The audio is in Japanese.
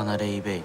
離れイベイ